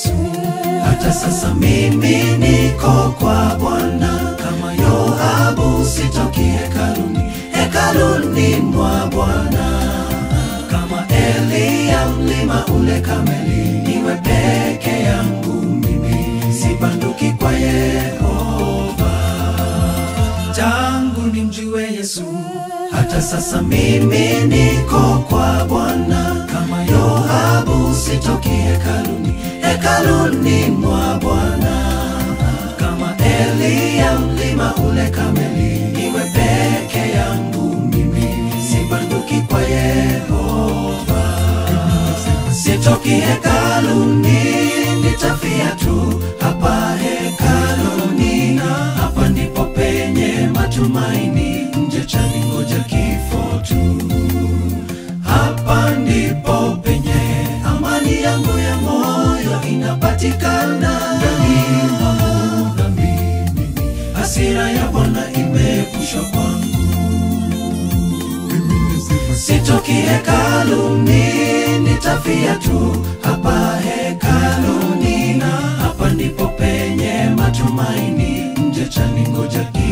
Yesu. Hata sasa mimi niko kwa Bwana, kama Yoabu sitoki hekaluni, hekaluni mwa Bwana. Kama Eliya mlima ule Kameli, niwe peke yangu mimi, sibanduki kwa Yehova tangu nimjue Yesu. Hata sasa mimi niko kwa Bwana, kama Yoabu sitoki hekaluni mwa Bwana. Kama Eliya mlima ule Kameli, niwe peke yangu mimi, sibanduki kwa Yehova. Sitoki hekaluni, nitafia tu hapa hekaluni, hapa ndipo penye matumaini, nje chalingoja kifo tu. Hapa ndipo penye amani yangu inapatikana. Ndani mwangu na mimi, hasira ya Bwana imepushwa kwangu. Sitoki hekaluni, nitafia tu hapa hekaluni, na hapa ndipo penye matumaini, nje chaningoja kifo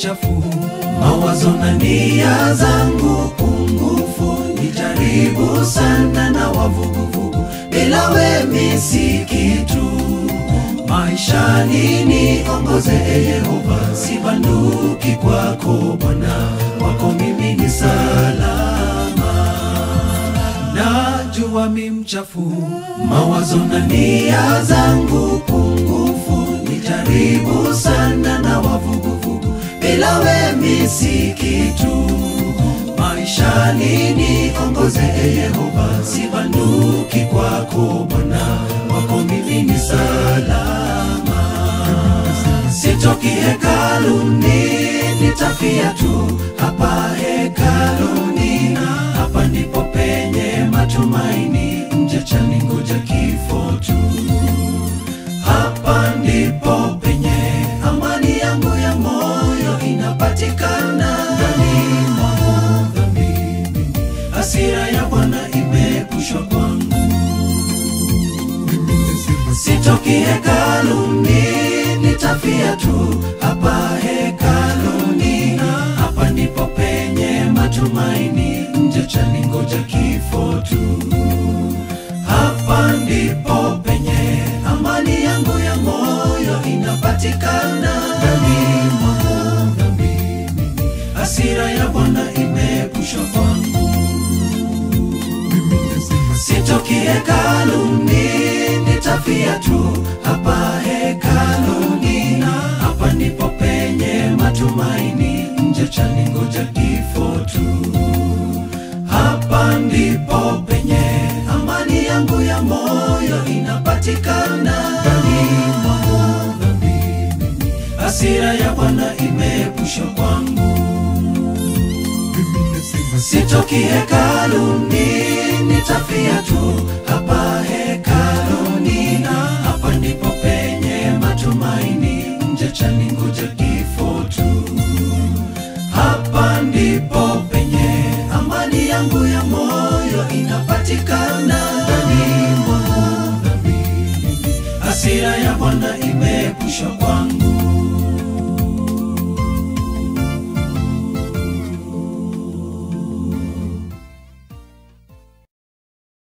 Mchafu, mawazo na nia zangu pungufu, nijaribu sana na wavuguvugu, bila we misi kitu. Maishani niongoze e Yehova, sibanduki kwako Bwana, kwako mimi ni salama. Najua mi mchafu, mawazo na nia zangu pungufu, nijaribu sana na wavuguvugu, bila we mi si kitu. Maishani niongoze e Yehova, sibanduki kwako Bwana, wako mimi ni salama. Sitoki hekaluni, nitafia tu hapa hekaluni, inapatikana. Ndani mwangu dhambi hasira ya Bwana imepushwa kwangu. Sitoki hekaluni, nitafia tu hapa hekaluni, hapa ndipo penye matumaini, nitafia tu hapa hekaluni, hapa ndipo penye matumaini, nje chaningoja kifo tu. Hapa ndipo penye amani yangu ya moyo inapatikana. Hasira ya Bwana imepushwa kwangu. Sitoki hekaluni, nitafia tu hapa ya Bwana imepushwa kwangu.